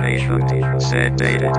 Patient sedated.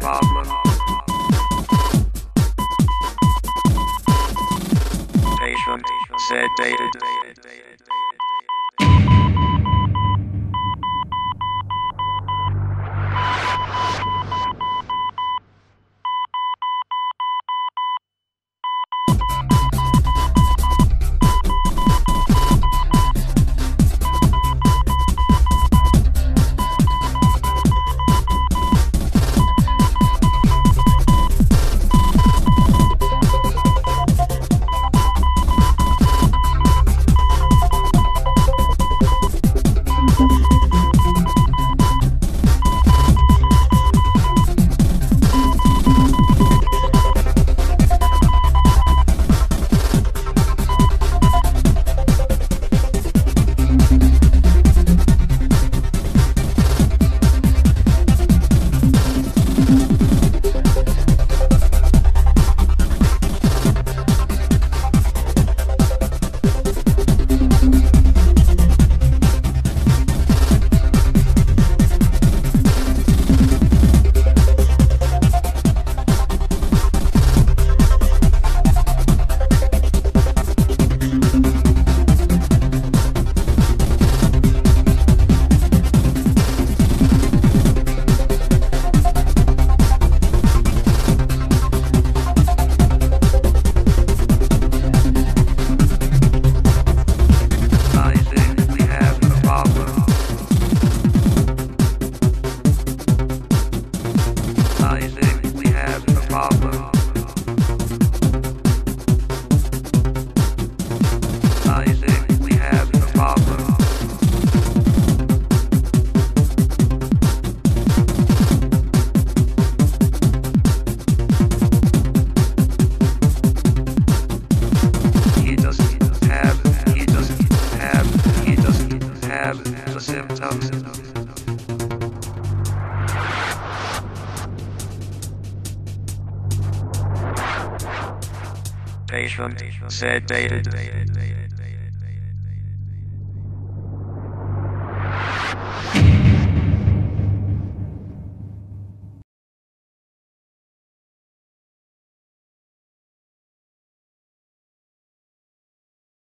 Problem. Patient sedated. Patient sedated.